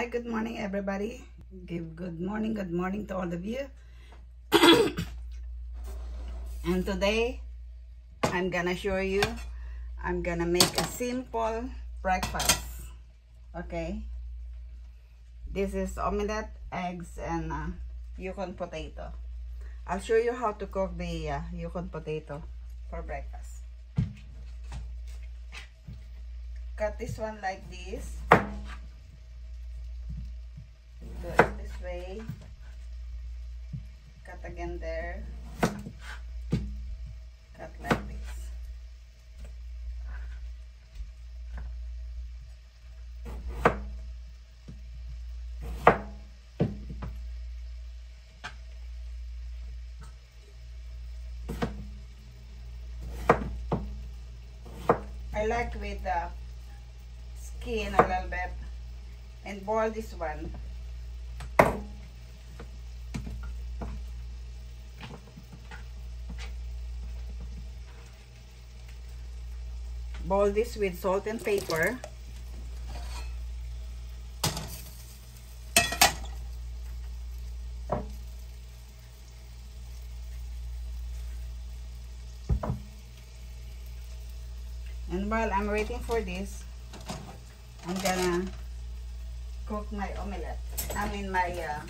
Hi, good morning, everybody. Give good morning, good morning to all of you. and today, I'm gonna show you, I'm gonna make a simple breakfast. Okay? This is omelette, eggs, and uh, yukon potato. I'll show you how to cook the uh, yukon potato for breakfast. Cut this one like this. Do it this way. Cut again there. Cut like this. I like with the skin a little bit and boil this one boil this with salt and pepper. And while I'm waiting for this I'm gonna cook my omelette I mean my uh,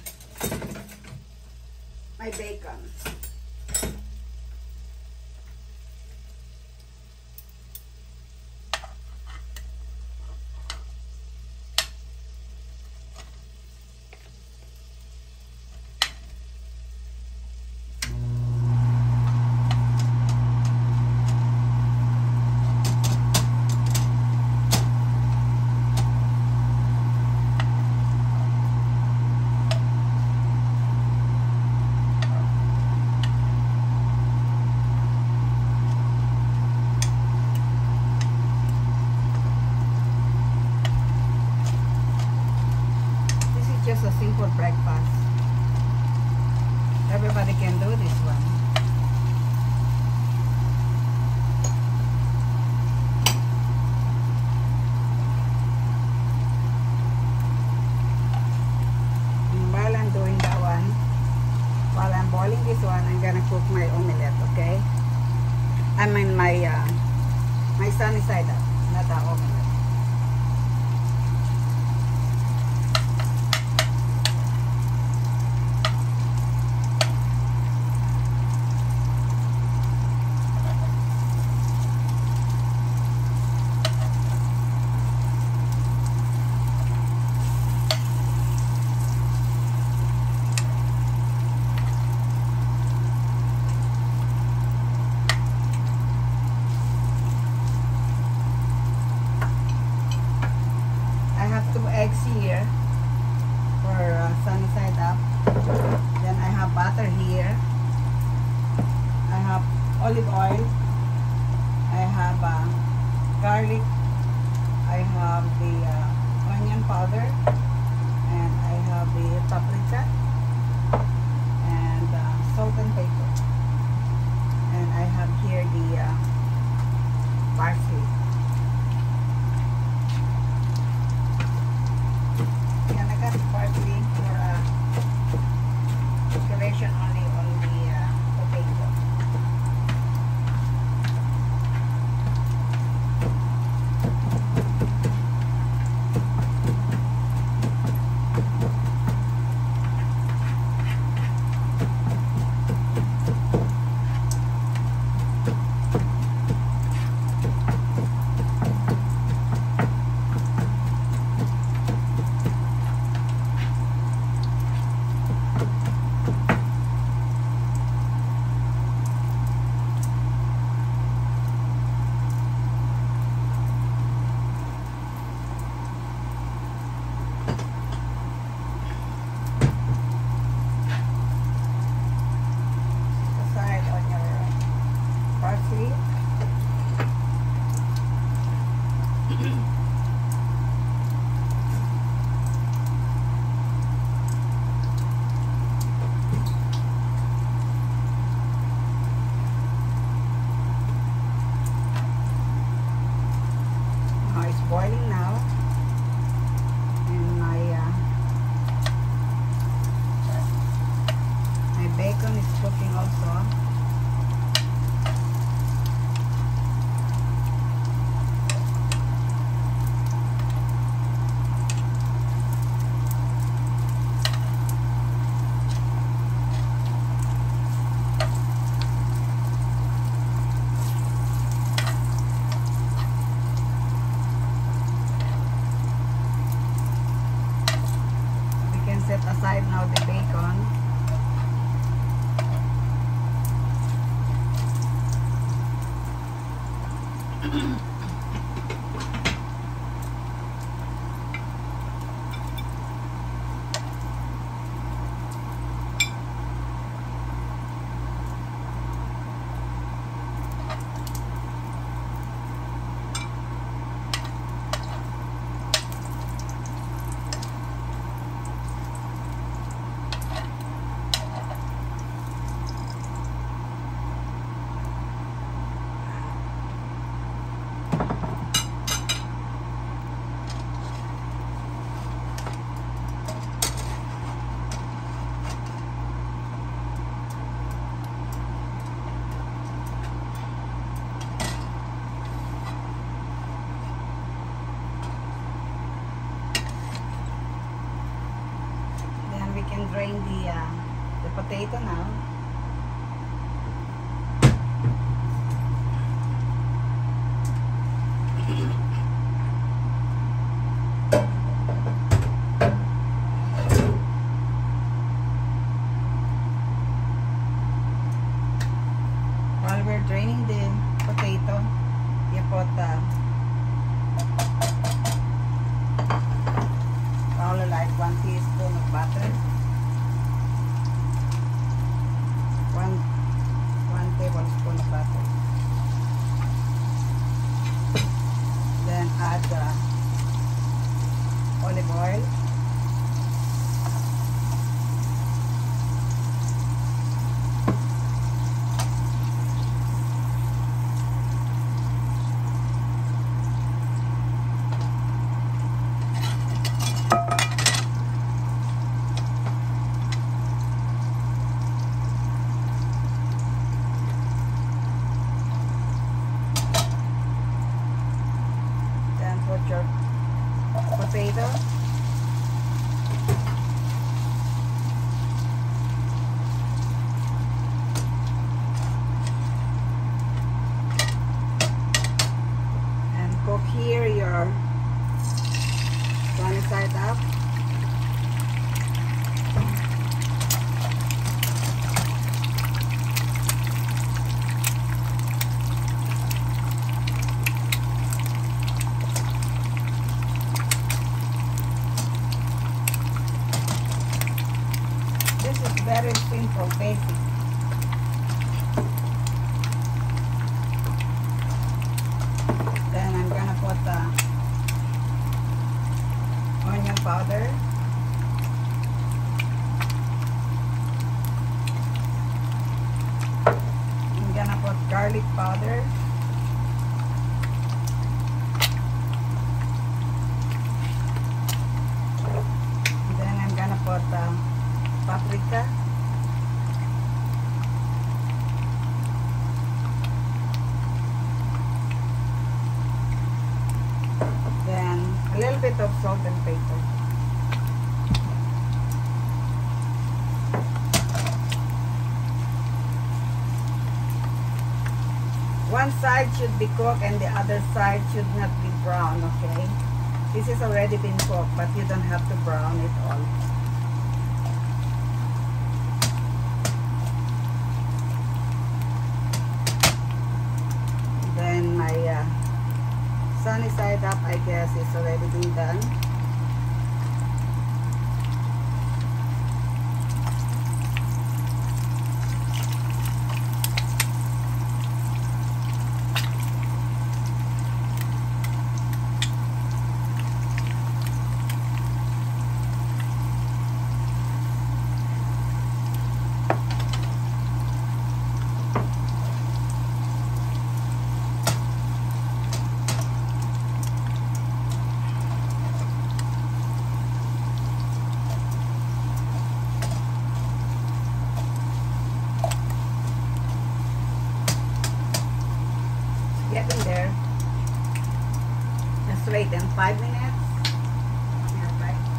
my bacon This is just a simple breakfast. Everybody can do this one. Here for uh, sunny side up. Then I have butter here. I have olive oil. Set aside now the bacon. Then 1 teaspoon of butter, 1, 1 tablespoon of butter. Then add the olive oil. Garlic powder. Then I'm gonna put uh, paprika. Then a little bit of salt and pepper. One side should be cooked and the other side should not be brown, okay? This has already been cooked, but you don't have to brown it all. Then my uh, sunny side up, I guess, is already been done. Getting there. Just wait them five minutes. Yeah, five.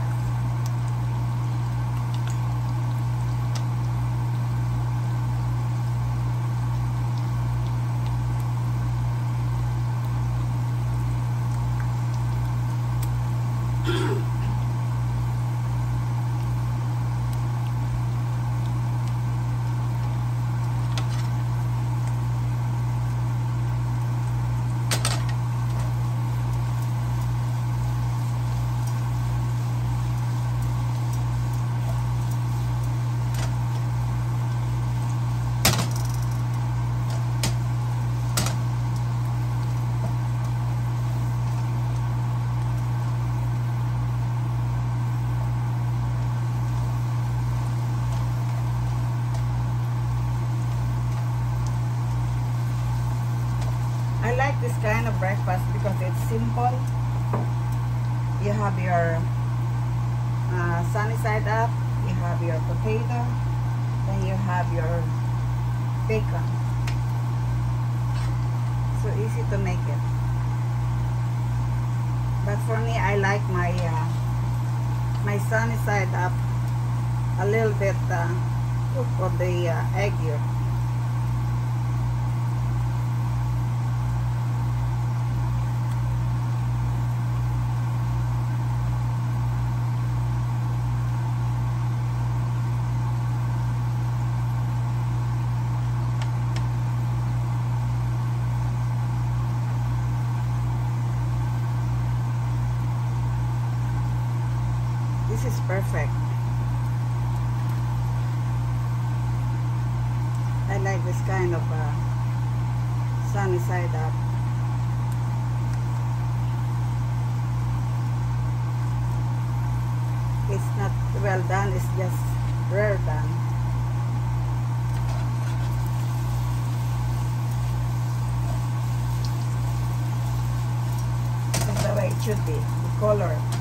Kind of breakfast because it's simple. You have your uh, sunny side up, you have your potato, then you have your bacon. So easy to make it. But for me, I like my uh, my sunny side up a little bit uh, the uh, egg here. Perfect. I like this kind of uh, sunny side up. It's not well done, it's just rare done. Way it should be, the color.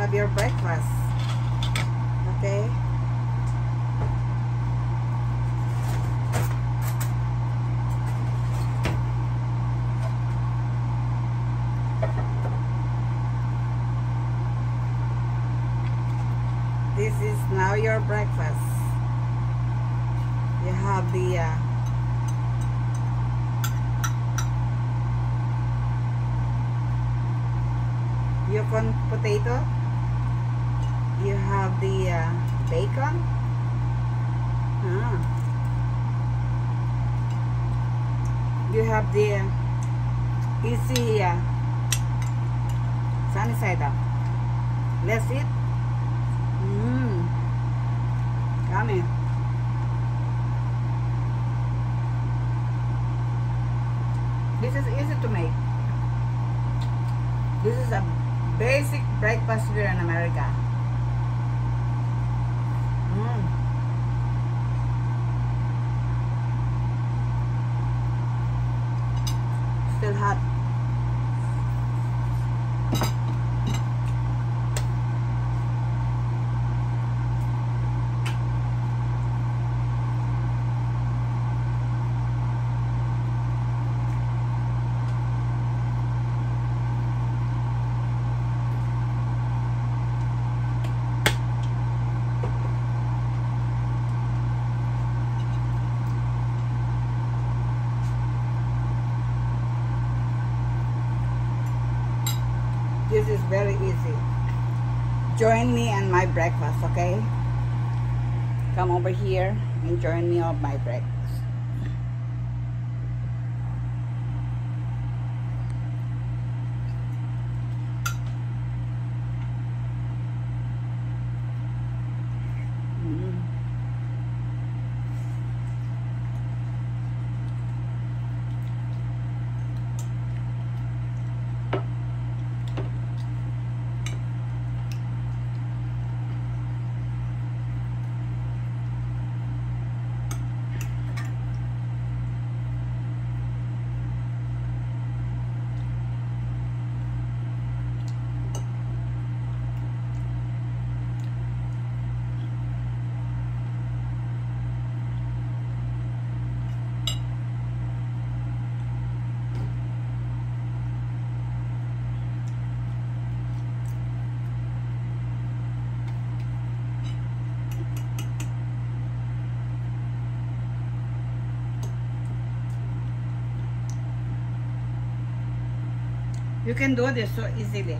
Have your breakfast okay? This is now your breakfast. You have the uh, yukon potato have the uh, bacon ah. you have the uh, easy uh, sunny side up let's eat mmm yummy This is easy to make. This is a basic breakfast here in America. Mm. Still hot. This is Join me on my breakfast, okay? Come over here and join me on my breakfast. You can do this so easily.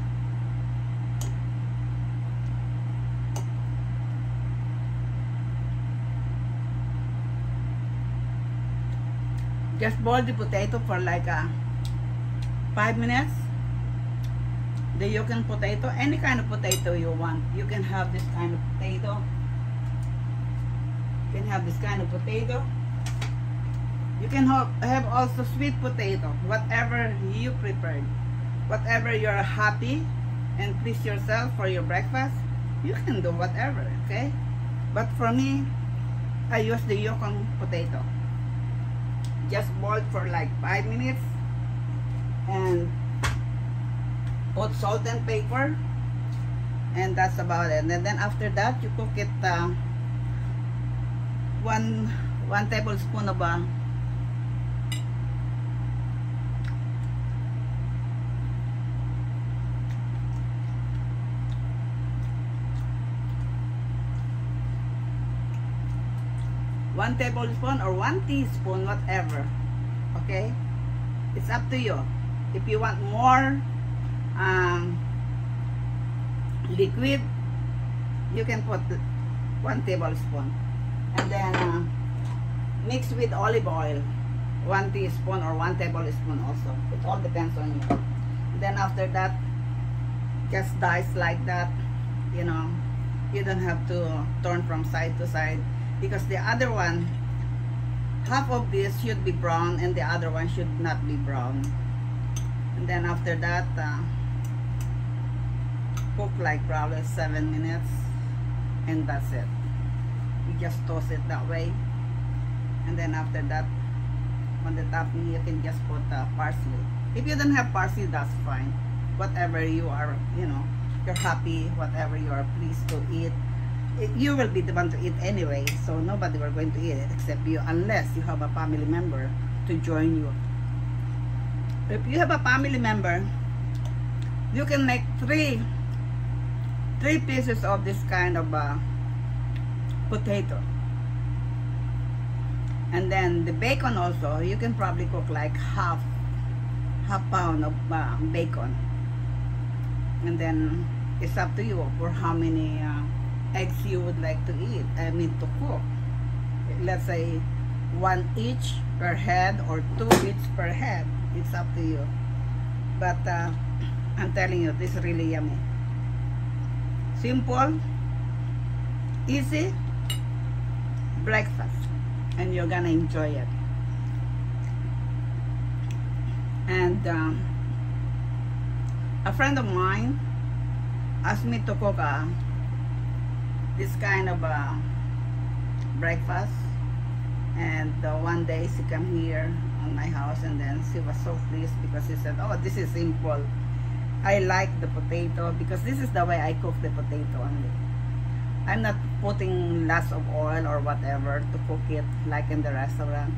Just boil the potato for like uh, five minutes. The yolk potato, any kind of potato you want. You can have this kind of potato. You can have this kind of potato. You can have, have also sweet potato, whatever you prefer. Whatever you're happy and please yourself for your breakfast, you can do whatever, okay? But for me, I use the yukon potato. Just boil for like 5 minutes and put salt and pepper and that's about it. And then after that, you cook it uh, one one tablespoon of uh, one tablespoon or one teaspoon whatever. Okay? It's up to you. If you want more um, liquid you can put one tablespoon. And then uh, mix with olive oil one teaspoon or one tablespoon also. It all depends on you. Then after that just dice like that you know. You don't have to turn from side to side because the other one half of this should be brown and the other one should not be brown. And then after that uh, cook like probably seven minutes and that's it. You just toss it that way. And then after that on the top you can just put uh, parsley. If you don't have parsley that's fine. Whatever you are you know you're happy whatever you are pleased to eat you will be the one to eat anyway so nobody will going to eat it except you unless you have a family member to join you. If you have a family member you can make three three pieces of this kind of uh, potato. And then the bacon also you can probably cook like half half pound of uh, bacon. And then it's up to you for how many uh, eggs you would like to eat I mean to cook. Let's say one each per head or two each per head. It's up to you. But uh, I'm telling you this is really yummy. Simple easy breakfast and you're gonna enjoy it. And um, a friend of mine asked me to cook a this kind of a breakfast. And uh, one day she come here on my house and then she was so pleased because she said oh this is simple. I like the potato because this is the way I cook the potato only. I'm not putting lots of oil or whatever to cook it like in the restaurant.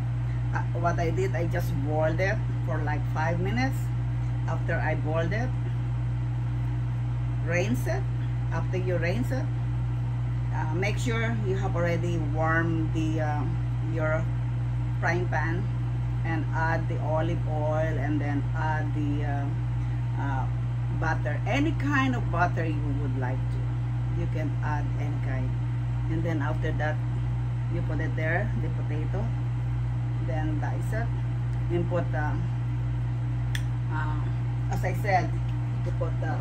Uh, what I did I just boiled it for like five minutes. After I boiled it rinse it. After you rinse it uh, make sure you have already warmed the uh, your frying pan and add the olive oil and then add the uh, uh, butter. Any kind of butter you would like to. You can add any kind. And then after that you put it there the potato then dice it and put the uh, as I said you put the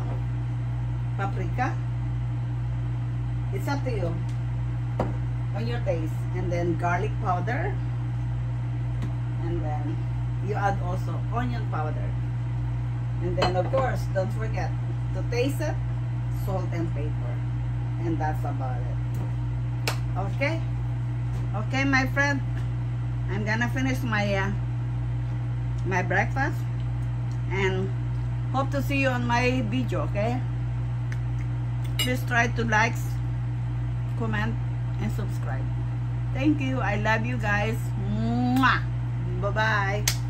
paprika it's up to you. On your taste. And then garlic powder. And then you add also onion powder. And then of course don't forget to taste it salt and pepper. And that's about it. Okay? Okay my friend. I'm gonna finish my uh, my breakfast. And hope to see you on my video okay? Please try to like comment, and subscribe. Thank you. I love you guys. Bye-bye.